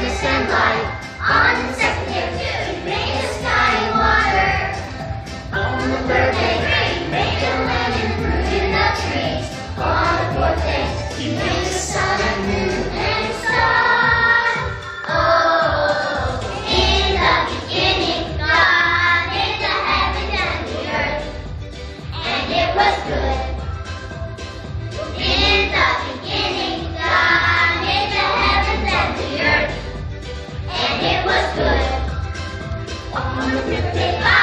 darkness and Look at the